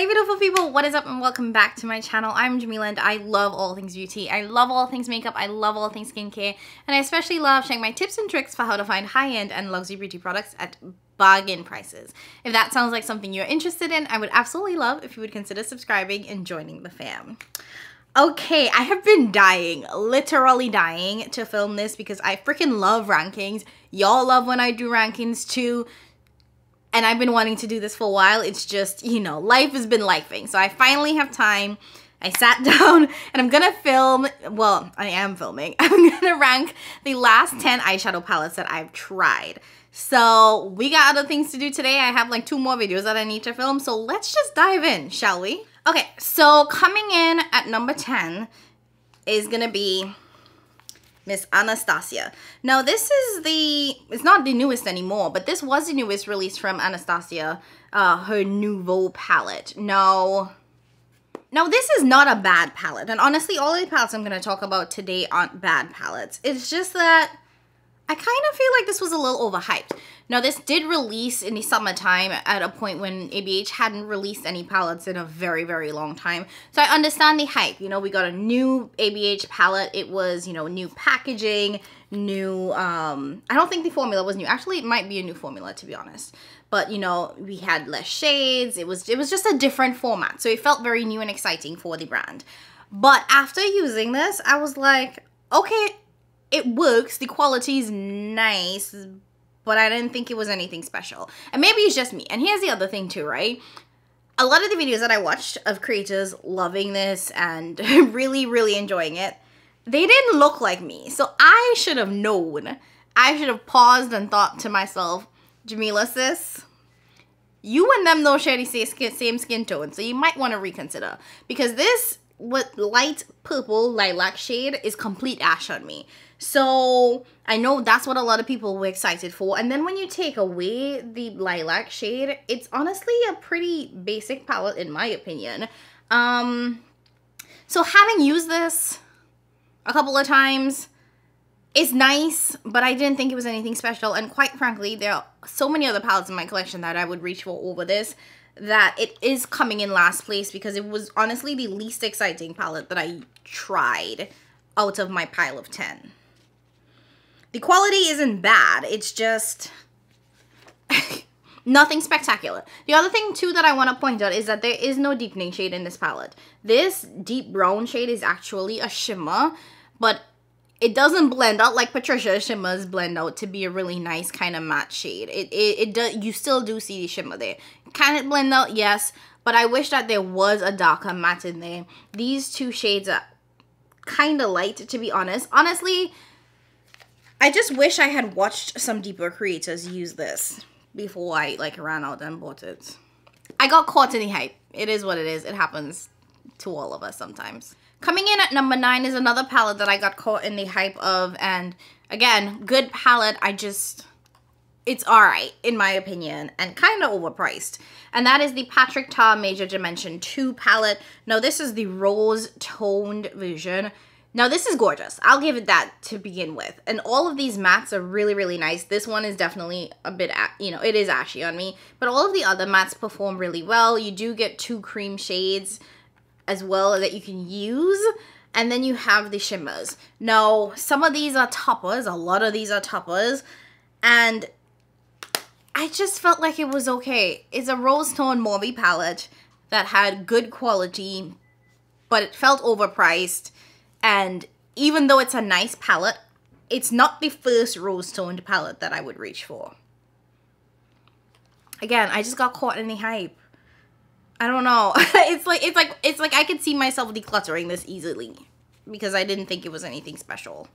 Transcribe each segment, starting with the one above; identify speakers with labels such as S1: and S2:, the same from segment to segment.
S1: Hey beautiful people, what is up and welcome back to my channel. I'm Jamila and I love all things beauty. I love all things makeup, I love all things skincare, and I especially love sharing my tips and tricks for how to find high-end and luxury beauty products at bargain prices. If that sounds like something you're interested in, I would absolutely love if you would consider subscribing and joining the fam. Okay, I have been dying, literally dying to film this because I freaking love rankings. Y'all love when I do rankings too and I've been wanting to do this for a while. It's just, you know, life has been lifing. So I finally have time. I sat down and I'm gonna film, well, I am filming. I'm gonna rank the last 10 eyeshadow palettes that I've tried. So we got other things to do today. I have like two more videos that I need to film. So let's just dive in, shall we? Okay, so coming in at number 10 is gonna be Miss Anastasia. Now this is the, it's not the newest anymore, but this was the newest release from Anastasia, uh, her Nouveau palette. Now, now this is not a bad palette, and honestly all the palettes I'm going to talk about today aren't bad palettes. It's just that I kind of feel like this was a little overhyped. Now this did release in the summertime at a point when ABH hadn't released any palettes in a very, very long time. So I understand the hype. You know, we got a new ABH palette. It was, you know, new packaging, new, um, I don't think the formula was new. Actually, it might be a new formula to be honest. But, you know, we had less shades. It was, it was just a different format. So it felt very new and exciting for the brand. But after using this, I was like, okay, it works. The quality is nice, but I didn't think it was anything special. And maybe it's just me. And here's the other thing too, right? A lot of the videos that I watched of creators loving this and really, really enjoying it, they didn't look like me. So I should have known. I should have paused and thought to myself, Jamila sis, you and them don't share the same skin tone, so you might want to reconsider. Because this what light purple lilac shade is complete ash on me. So I know that's what a lot of people were excited for. And then when you take away the lilac shade, it's honestly a pretty basic palette in my opinion. Um, so having used this a couple of times, it's nice, but I didn't think it was anything special. And quite frankly, there are so many other palettes in my collection that I would reach for over this that it is coming in last place because it was honestly the least exciting palette that I tried out of my pile of 10. The quality isn't bad. It's just nothing spectacular. The other thing too that I want to point out is that there is no deepening shade in this palette. This deep brown shade is actually a shimmer, but it doesn't blend out like Patricia shimmers blend out to be a really nice kind of matte shade. It it, it does you still do see the shimmer there. Can it blend out? Yes, but I wish that there was a darker matte in there. These two shades are kind of light to be honest. Honestly, I just wish I had watched some deeper creators use this before I like ran out and bought it. I got caught in the hype. It is what it is. It happens to all of us sometimes. Coming in at number nine is another palette that I got caught in the hype of. And again, good palette. I just, it's alright in my opinion and kind of overpriced. And that is the Patrick Ta Major Dimension 2 palette. Now this is the rose toned version. Now this is gorgeous. I'll give it that to begin with. And all of these mattes are really, really nice. This one is definitely a bit, you know, it is ashy on me. But all of the other mattes perform really well. You do get two cream shades as well that you can use. And then you have the shimmers. Now, some of these are toppers. A lot of these are toppers. And I just felt like it was okay. It's a rose tone Morphe palette that had good quality, but it felt overpriced and even though it's a nice palette, it's not the first rose toned palette that I would reach for. Again, I just got caught in the hype. I don't know. it's like it's like it's like I could see myself decluttering this easily because I didn't think it was anything special.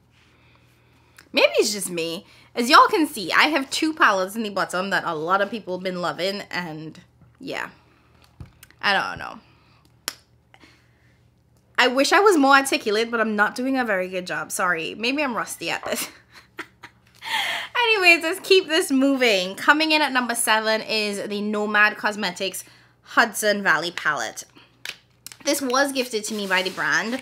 S1: Maybe it's just me. As y'all can see, I have two palettes in the bottom that a lot of people have been loving and yeah. I don't know. I wish I was more articulate, but I'm not doing a very good job. Sorry. Maybe I'm rusty at this. Anyways, let's keep this moving. Coming in at number seven is the Nomad Cosmetics Hudson Valley palette. This was gifted to me by the brand.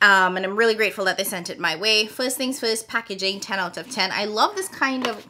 S1: Um, and I'm really grateful that they sent it my way. First things first, packaging, 10 out of 10. I love this kind of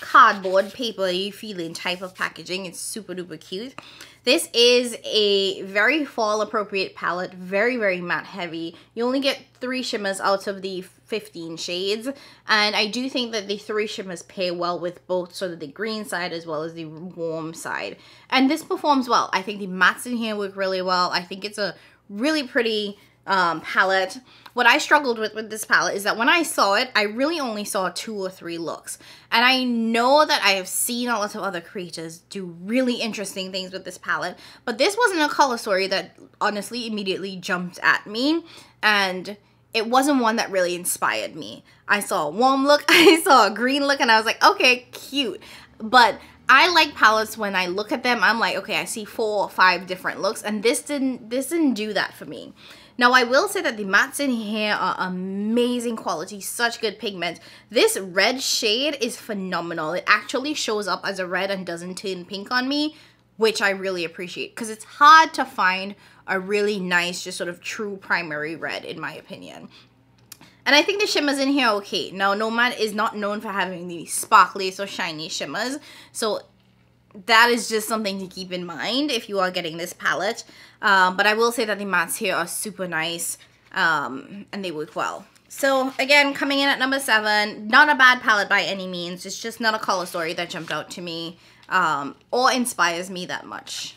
S1: cardboard papery feeling type of packaging. It's super duper cute. This is a very fall appropriate palette, very, very matte heavy. You only get three shimmers out of the 15 shades. And I do think that the three shimmers pair well with both sort of the green side as well as the warm side. And this performs well. I think the mattes in here work really well. I think it's a really pretty um, palette. What I struggled with with this palette is that when I saw it, I really only saw two or three looks. And I know that I have seen a lot of other creators do really interesting things with this palette, but this wasn't a color story that honestly immediately jumped at me. And it wasn't one that really inspired me. I saw a warm look, I saw a green look, and I was like, okay, cute. But I like palettes when I look at them, I'm like, okay, I see four or five different looks, and this didn't this didn't do that for me. Now, I will say that the mattes in here are amazing quality, such good pigment. This red shade is phenomenal. It actually shows up as a red and doesn't turn pink on me, which I really appreciate because it's hard to find a really nice, just sort of true primary red, in my opinion. And I think the shimmers in here okay. Now, Nomad is not known for having these sparkly or shiny shimmers. So that is just something to keep in mind if you are getting this palette. Um, but I will say that the mattes here are super nice um, and they work well. So again, coming in at number seven, not a bad palette by any means. It's just not a color story that jumped out to me um, or inspires me that much.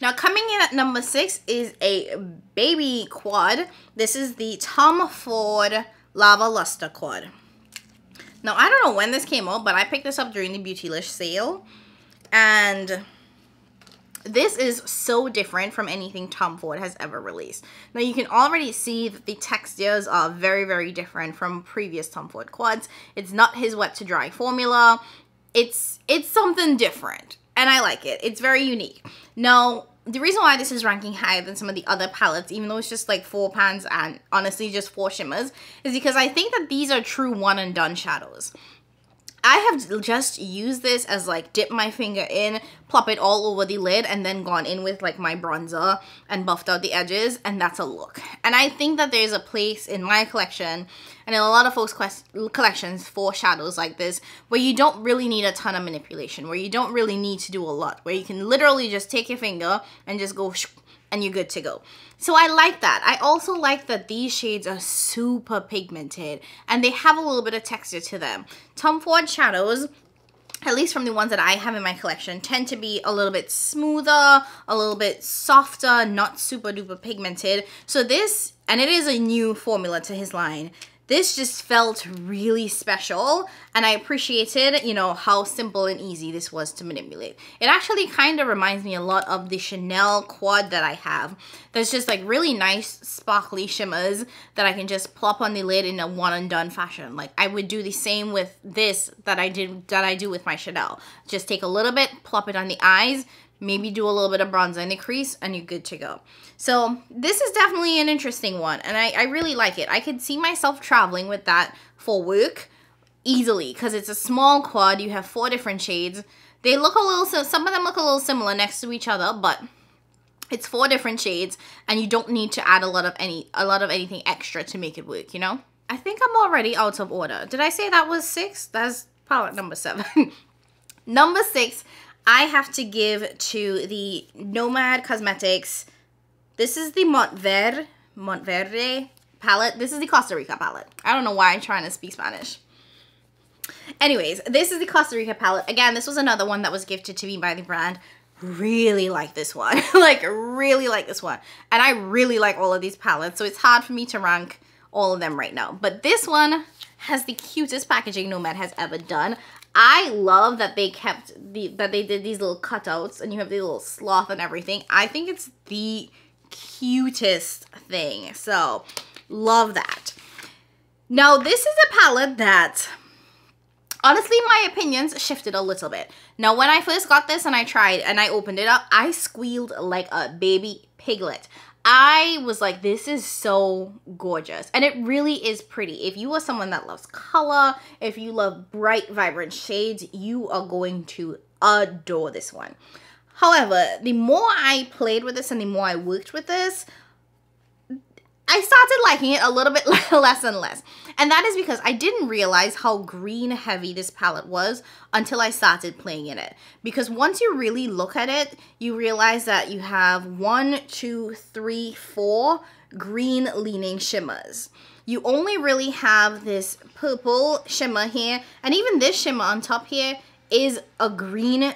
S1: Now coming in at number six is a baby quad. This is the Tom Ford Lava Lustre quad. Now I don't know when this came out, but I picked this up during the Beautylish sale. And this is so different from anything Tom Ford has ever released. Now you can already see that the textures are very, very different from previous Tom Ford quads. It's not his wet to dry formula. It's, it's something different and I like it. It's very unique. Now, the reason why this is ranking higher than some of the other palettes, even though it's just like four pans and honestly just four shimmers, is because I think that these are true one and done shadows. I have just used this as like dip my finger in, plop it all over the lid and then gone in with like my bronzer and buffed out the edges and that's a look. And I think that there's a place in my collection and in a lot of folks collections for shadows like this where you don't really need a ton of manipulation, where you don't really need to do a lot, where you can literally just take your finger and just go and you're good to go. So I like that. I also like that these shades are super pigmented and they have a little bit of texture to them. Tom Ford shadows at least from the ones that I have in my collection, tend to be a little bit smoother, a little bit softer, not super duper pigmented. So this, and it is a new formula to his line, this just felt really special and I appreciated, you know, how simple and easy this was to manipulate. It actually kind of reminds me a lot of the Chanel quad that I have. There's just like really nice sparkly shimmers that I can just plop on the lid in a one and done fashion. Like I would do the same with this that I did that I do with my Chanel. Just take a little bit, plop it on the eyes, maybe do a little bit of bronzer in the crease and you're good to go. So this is definitely an interesting one and I, I really like it. I could see myself traveling with that for work easily because it's a small quad. You have four different shades. They look a little, some of them look a little similar next to each other, but it's four different shades and you don't need to add a lot of any, a lot of anything extra to make it work, you know? I think I'm already out of order. Did I say that was six? That's palette number seven. number six I have to give to the Nomad Cosmetics. This is the Montver Montverde palette. This is the Costa Rica palette. I don't know why I'm trying to speak Spanish. Anyways, this is the Costa Rica palette. Again, this was another one that was gifted to me by the brand. Really like this one. like, really like this one. And I really like all of these palettes, so it's hard for me to rank all of them right now. But this one has the cutest packaging Nomad has ever done. I love that they kept the that they did these little cutouts and you have the little sloth and everything. I think it's the cutest thing. So, love that. Now, this is a palette that honestly my opinions shifted a little bit. Now, when I first got this and I tried and I opened it up, I squealed like a baby piglet. I was like, this is so gorgeous. And it really is pretty. If you are someone that loves color, if you love bright, vibrant shades, you are going to adore this one. However, the more I played with this and the more I worked with this, I started liking it a little bit less and less. And that is because I didn't realize how green heavy this palette was until I started playing in it. Because once you really look at it, you realize that you have one, two, three, four green leaning shimmers. You only really have this purple shimmer here, and even this shimmer on top here is a green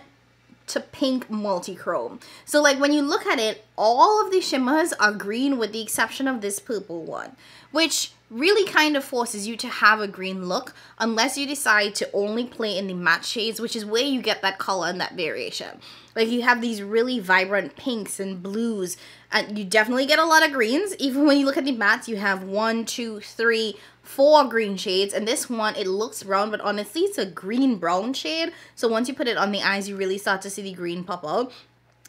S1: to pink multi-chrome. So like when you look at it, all of the shimmers are green with the exception of this purple one, which really kind of forces you to have a green look unless you decide to only play in the matte shades, which is where you get that color and that variation. Like you have these really vibrant pinks and blues, and you definitely get a lot of greens. Even when you look at the mattes, you have one, two, three, four green shades and this one it looks brown but honestly it's a green brown shade so once you put it on the eyes you really start to see the green pop out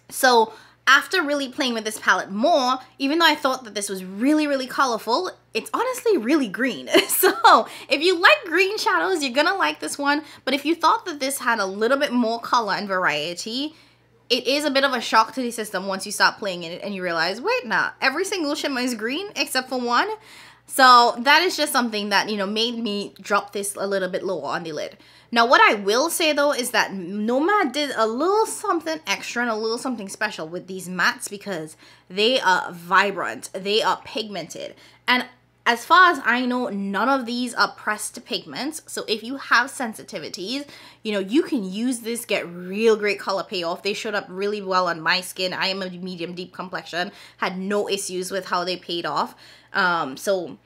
S1: so after really playing with this palette more even though I thought that this was really really colorful it's honestly really green so if you like green shadows you're gonna like this one but if you thought that this had a little bit more color and variety it is a bit of a shock to the system once you start playing in it and you realize, wait, nah, every single shimmer is green except for one. So that is just something that, you know, made me drop this a little bit lower on the lid. Now, what I will say though is that Nomad did a little something extra and a little something special with these mattes because they are vibrant, they are pigmented. And as far as I know, none of these are pressed to pigments. So if you have sensitivities, you know, you can use this, get real great color payoff. They showed up really well on my skin. I am a medium deep complexion, had no issues with how they paid off. Um, so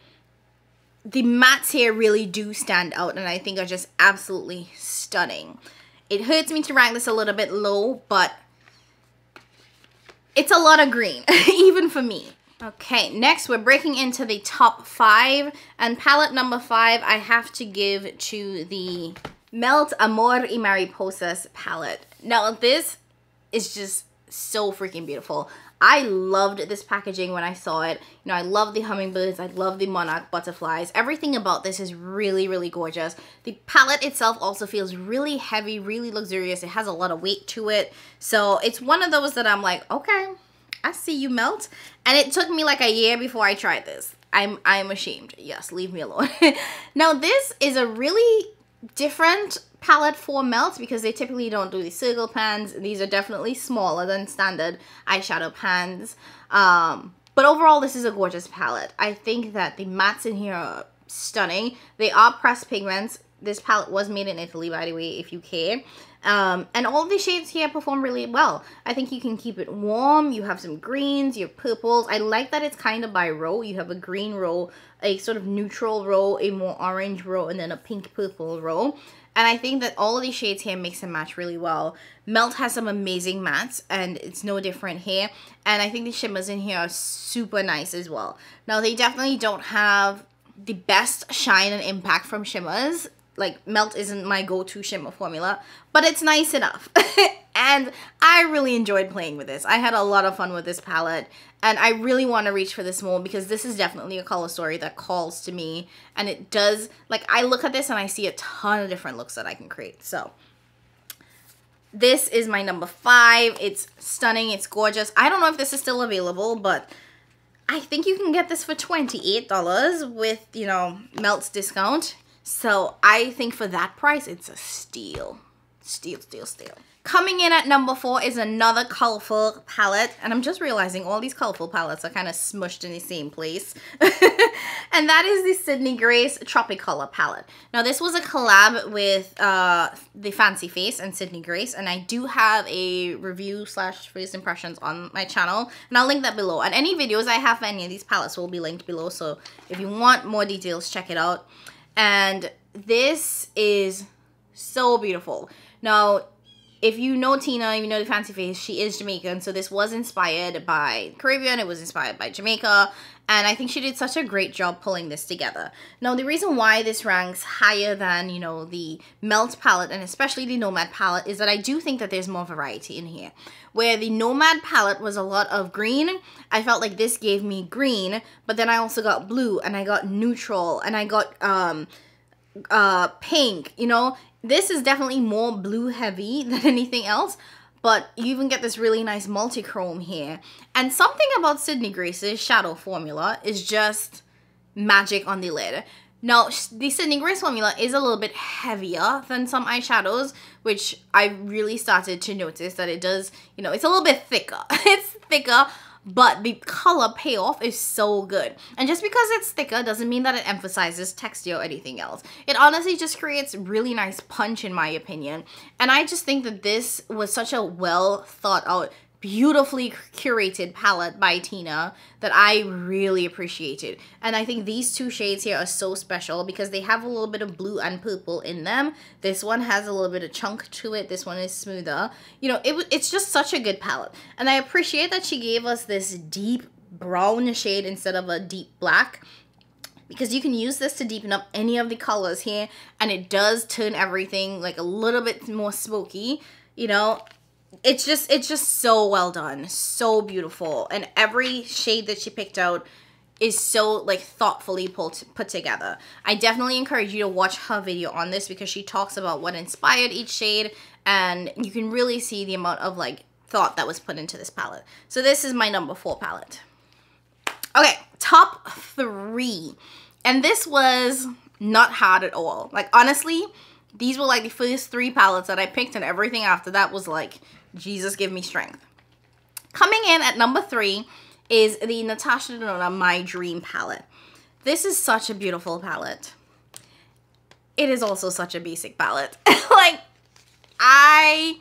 S1: the mattes here really do stand out and I think are just absolutely stunning. It hurts me to rank this a little bit low, but it's a lot of green, even for me. Okay, next we're breaking into the top five. And palette number five, I have to give to the Melt Amor y Mariposas palette. Now this is just so freaking beautiful. I loved this packaging when I saw it. You know, I love the hummingbirds. I love the monarch butterflies. Everything about this is really, really gorgeous. The palette itself also feels really heavy, really luxurious. It has a lot of weight to it. So it's one of those that I'm like, okay, I see you melt. And it took me like a year before I tried this. I'm I'm ashamed. Yes, leave me alone. now this is a really different palette for melt because they typically don't do the circle pans. These are definitely smaller than standard eyeshadow pans. Um, but overall, this is a gorgeous palette. I think that the mattes in here are stunning. They are pressed pigments. This palette was made in Italy, by the way, if you care. Um, and all the shades here perform really well. I think you can keep it warm. You have some greens, you have purples. I like that it's kind of by row. You have a green row, a sort of neutral row, a more orange row, and then a pink purple row. And I think that all of these shades here mix and match really well. Melt has some amazing mattes and it's no different here. And I think the shimmers in here are super nice as well. Now they definitely don't have the best shine and impact from shimmers like melt isn't my go-to shimmer formula but it's nice enough and I really enjoyed playing with this. I had a lot of fun with this palette and I really want to reach for this mold because this is definitely a color story that calls to me and it does like I look at this and I see a ton of different looks that I can create so. This is my number five. It's stunning. It's gorgeous. I don't know if this is still available but I think you can get this for $28 with, you know, Melt's discount. So I think for that price, it's a steal. Steal, steal, steal. Coming in at number four is another colorful palette. And I'm just realizing all these colorful palettes are kind of smushed in the same place. and that is the Sydney Grace Tropicolor palette. Now this was a collab with uh, the Fancy Face and Sydney Grace. And I do have a review slash first impressions on my channel. And I'll link that below. And any videos I have for any of these palettes will be linked below. So if you want more details, check it out. And this is so beautiful. Now, if you know Tina, you know the Fancy Face, she is Jamaican. So this was inspired by Caribbean. It was inspired by Jamaica. And I think she did such a great job pulling this together. Now, the reason why this ranks higher than, you know, the Melt palette and especially the Nomad palette is that I do think that there's more variety in here. Where the Nomad palette was a lot of green, I felt like this gave me green, but then I also got blue and I got neutral and I got um, uh, pink, you know. This is definitely more blue heavy than anything else, but you even get this really nice multi-chrome here. And something about Sydney Grace's shadow formula is just magic on the lid. Now, the Sydney Grace formula is a little bit heavier than some eyeshadows, which I really started to notice that it does, you know, it's a little bit thicker. it's thicker, but the color payoff is so good. And just because it's thicker doesn't mean that it emphasizes texture or anything else. It honestly just creates really nice punch in my opinion. And I just think that this was such a well thought out beautifully curated palette by Tina that I really appreciated. And I think these two shades here are so special because they have a little bit of blue and purple in them. This one has a little bit of chunk to it. This one is smoother. You know, it, it's just such a good palette. And I appreciate that she gave us this deep brown shade instead of a deep black because you can use this to deepen up any of the colors here and it does turn everything like a little bit more smoky you know it's just it's just so well done so beautiful and every shade that she picked out is so like thoughtfully pulled, put together. I definitely encourage you to watch her video on this because she talks about what inspired each shade and you can really see the amount of like thought that was put into this palette. So this is my number four palette. Okay top three. And this was not hard at all. Like honestly these were like the first three palettes that i picked and everything after that was like Jesus give me strength. Coming in at number three is the Natasha Denona My Dream palette. This is such a beautiful palette. It is also such a basic palette. like, I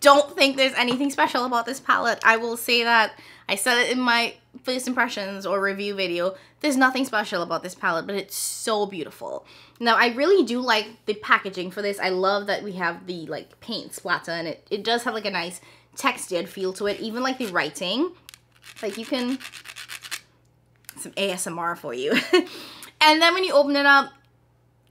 S1: don't think there's anything special about this palette. I will say that. I said it in my first impressions or review video. There's nothing special about this palette, but it's so beautiful. Now, I really do like the packaging for this. I love that we have the like paint splatter and it, it does have like a nice textured feel to it. Even like the writing, like you can, some ASMR for you. and then when you open it up,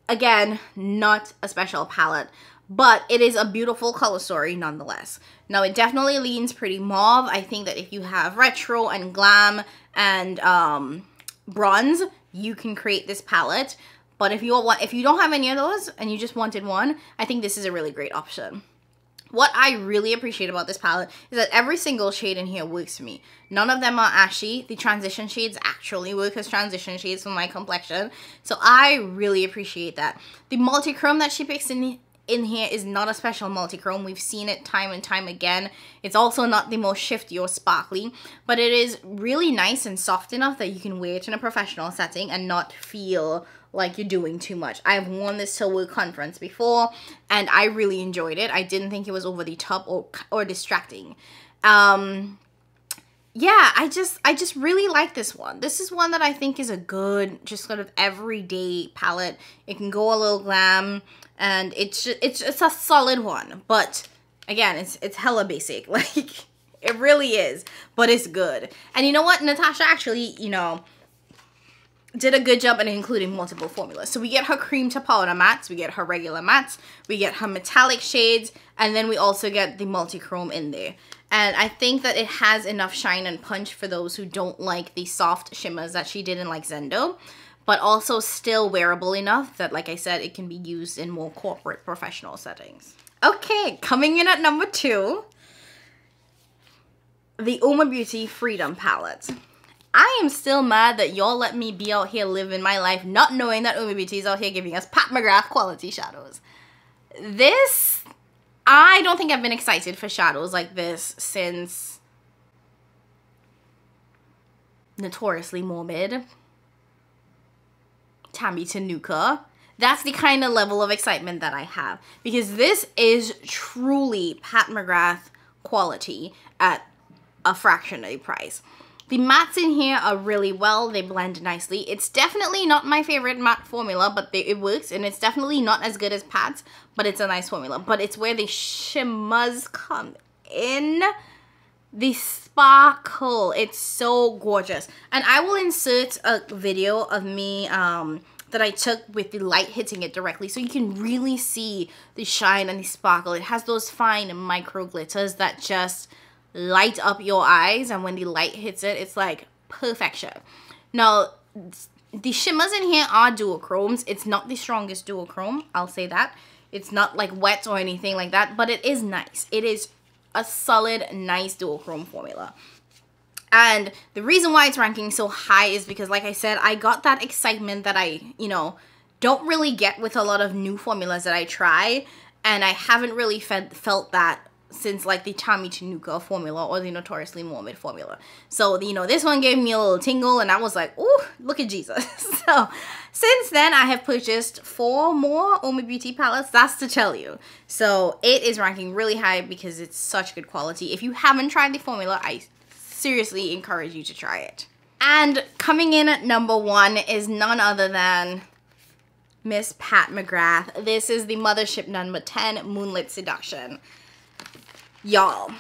S1: again, not a special palette, but it is a beautiful color story nonetheless. Now it definitely leans pretty mauve. I think that if you have retro and glam and um, bronze, you can create this palette. But if you if you don't have any of those and you just wanted one, I think this is a really great option. What I really appreciate about this palette is that every single shade in here works for me. None of them are ashy. The transition shades actually work as transition shades for my complexion. So I really appreciate that. The multi-chrome that she picks in in here is not a special multi-chrome. We've seen it time and time again. It's also not the most shifty or sparkly, but it is really nice and soft enough that you can wear it in a professional setting and not feel like you're doing too much. I've worn this to work conference before and I really enjoyed it. I didn't think it was over the top or, or distracting. Um, yeah, I just I just really like this one. This is one that I think is a good, just sort of everyday palette. It can go a little glam, and it's just, it's it's a solid one. But again, it's it's hella basic. Like it really is, but it's good. And you know what, Natasha actually, you know, did a good job in including multiple formulas. So we get her cream to powder mattes, we get her regular mattes, we get her metallic shades, and then we also get the multi-chrome in there. And I think that it has enough shine and punch for those who don't like the soft shimmers that she did in like Zendo, but also still wearable enough that, like I said, it can be used in more corporate professional settings. Okay, coming in at number two, the Uoma Beauty Freedom Palette. I am still mad that y'all let me be out here living my life not knowing that Beauty is out here giving us Pat McGrath quality shadows. This, I don't think I've been excited for shadows like this since Notoriously Morbid, Tammy Tanuka. That's the kind of level of excitement that I have because this is truly Pat McGrath quality at a fraction of the price. The mattes in here are really well. They blend nicely. It's definitely not my favorite matte formula, but they, it works. And it's definitely not as good as Pat's, but it's a nice formula. But it's where the shimmers come in. The sparkle. It's so gorgeous. And I will insert a video of me... Um, that I took with the light hitting it directly so you can really see the shine and the sparkle. It has those fine micro glitters that just light up your eyes and when the light hits it it's like perfection now the shimmers in here are duochromes it's not the strongest duochrome i'll say that it's not like wet or anything like that but it is nice it is a solid, nice duochrome formula. And the reason why it's ranking so high is because, like I said, I got that excitement that I, you know, don't really get with a lot of new formulas that I try. And I haven't really fed, felt that since like the Tammy Tanuka formula or the Notoriously Morbid formula. So, you know, this one gave me a little tingle and I was like, oh, look at Jesus. so, since then, I have purchased four more Uoma Beauty palettes. That's to tell you. So, it is ranking really high because it's such good quality. If you haven't tried the formula, I seriously encourage you to try it. And coming in at number one is none other than Miss Pat McGrath. This is the Mothership number 10 Moonlit Seduction. Y'all,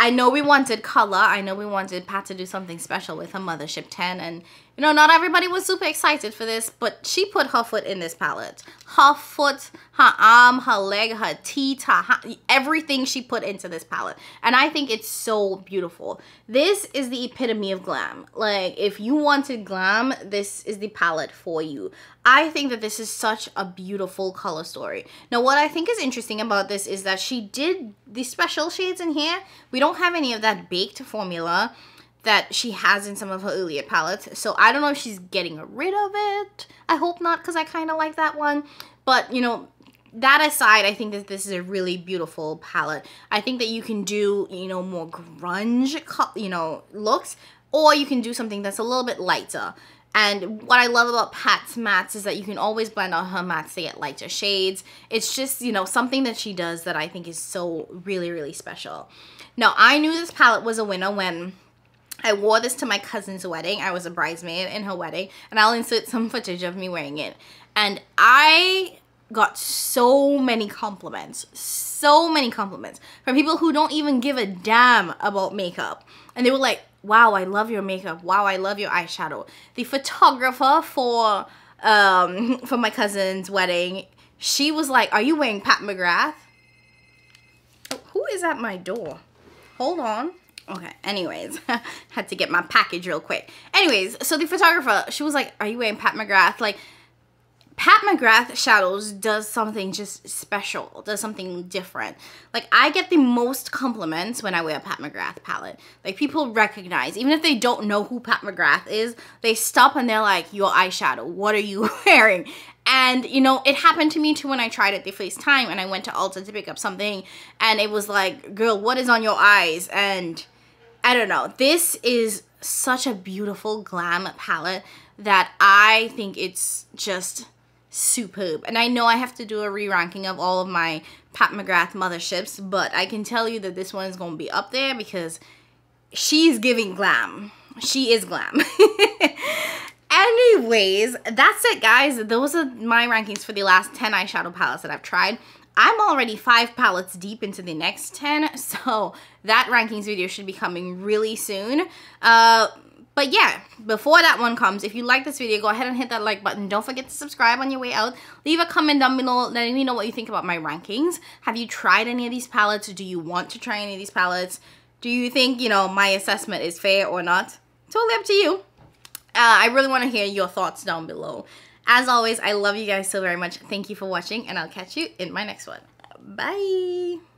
S1: I know we wanted color. I know we wanted Pat to do something special with her Mothership 10. And, you know, not everybody was super excited for this, but she put her foot in this palette. Her foot, her arm, her leg, her teeth, her, everything she put into this palette. And I think it's so beautiful. This is the epitome of glam. Like, if you wanted glam, this is the palette for you. I think that this is such a beautiful color story. Now, what I think is interesting about this is that she did the special shades in here. We don't have any of that baked formula that she has in some of her earlier palettes. So I don't know if she's getting rid of it. I hope not because I kind of like that one. But, you know, that aside, I think that this is a really beautiful palette. I think that you can do, you know, more grunge, you know, looks. Or you can do something that's a little bit lighter. And what I love about Pat's mattes is that you can always blend on her mattes to get lighter shades. It's just, you know, something that she does that I think is so really, really special. Now, I knew this palette was a winner when I wore this to my cousin's wedding. I was a bridesmaid in her wedding. And I'll insert some footage of me wearing it. And I got so many compliments. So many compliments from people who don't even give a damn about makeup. And they were like, wow, I love your makeup. Wow, I love your eyeshadow. The photographer for um for my cousin's wedding, she was like, "Are you wearing Pat McGrath?" Oh, who is at my door? Hold on. Okay, anyways, had to get my package real quick. Anyways, so the photographer, she was like, "Are you wearing Pat McGrath?" Like Pat McGrath Shadows does something just special, does something different. Like, I get the most compliments when I wear a Pat McGrath palette. Like, people recognize, even if they don't know who Pat McGrath is, they stop and they're like, your eyeshadow, what are you wearing? And, you know, it happened to me too when I tried it the first time and I went to Ulta to pick up something and it was like, girl, what is on your eyes? And I don't know. This is such a beautiful glam palette that I think it's just superb. And I know I have to do a re-ranking of all of my Pat McGrath motherships, but I can tell you that this one is going to be up there because she's giving glam. She is glam. Anyways, that's it guys. Those are my rankings for the last 10 eyeshadow palettes that I've tried. I'm already five palettes deep into the next 10, so that rankings video should be coming really soon. Uh, but yeah, before that one comes, if you like this video, go ahead and hit that like button. Don't forget to subscribe on your way out. Leave a comment down below letting me know what you think about my rankings. Have you tried any of these palettes? Do you want to try any of these palettes? Do you think, you know, my assessment is fair or not? Totally up to you. Uh, I really want to hear your thoughts down below. As always, I love you guys so very much. Thank you for watching, and I'll catch you in my next one. Bye!